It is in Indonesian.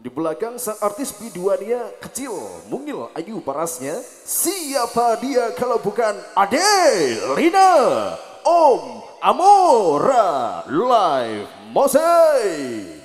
Di belakang sang artis biduannya kecil, mungil, ayu parasnya. Siapa dia kalau bukan Ade Rina Om Amora Live Mosei